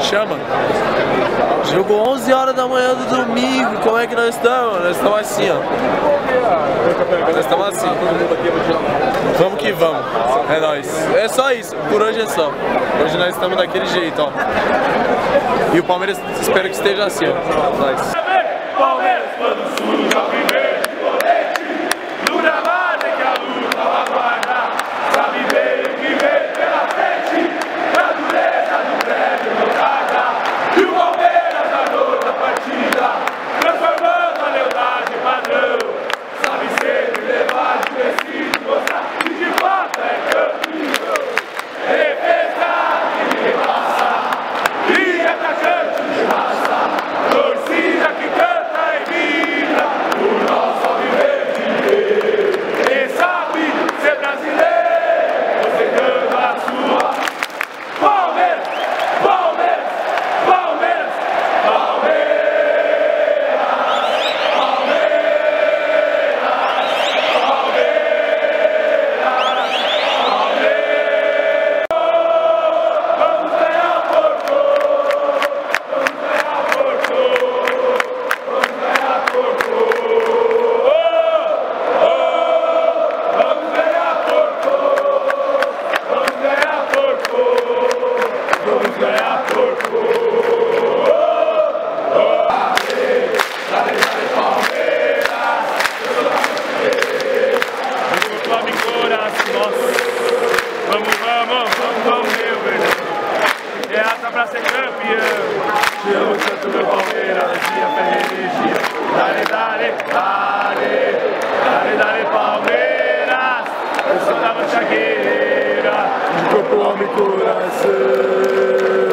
Chama. Jogo 11 horas da manhã do domingo. Como é que nós estamos? Nós estamos assim, ó. Nós estamos assim. Vamos que vamos. É nóis. É só isso. Por hoje é só. Hoje nós estamos daquele jeito, ó. E o Palmeiras espero que esteja assim, ó. Palmeiras, meu Palmeiras, e energia. Dale, dale, dale, dale, dale, Palmeiras. Eu sou da mancha guerreira, de corpo, alma e coração.